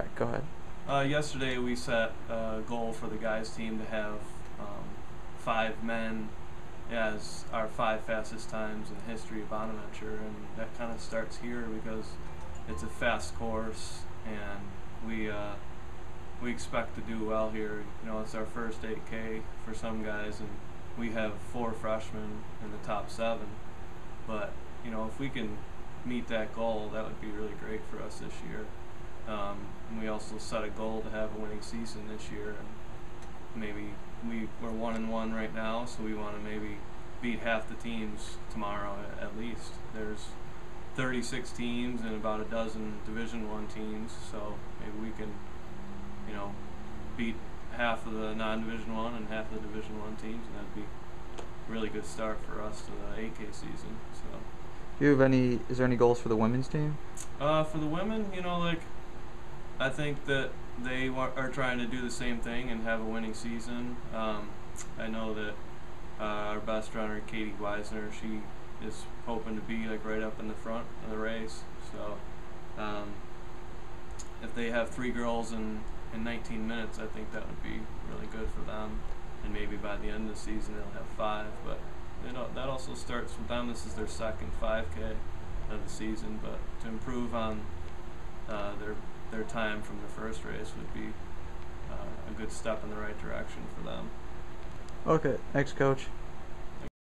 Right, go ahead. Uh, yesterday we set a goal for the guys team to have um, five men as our five fastest times in the history of Bonaventure, and that kind of starts here because it's a fast course, and we uh, we expect to do well here. You know, it's our first 8K for some guys, and we have four freshmen in the top seven. But you know, if we can meet that goal, that would be really great for us this year. Um, and we also set a goal to have a winning season this year, and maybe we we're one and one right now, so we want to maybe beat half the teams tomorrow at, at least. There's 36 teams and about a dozen Division One teams, so maybe we can, you know, beat half of the non-Division One and half of the Division One teams, and that'd be a really good start for us to the 8K season. So. Do you have any? Is there any goals for the women's team? Uh, for the women, you know, like I think that they are trying to do the same thing and have a winning season. Um, I know that uh, our best runner, Katie Weisner, she is hoping to be like right up in the front of the race. So um, if they have three girls in, in 19 minutes, I think that would be really good for them. And maybe by the end of the season, they'll have five. But that also starts with them. This is their second 5K of the season. But to improve on uh, their their time from the first race would be uh, a good step in the right direction for them. Okay, thanks, coach.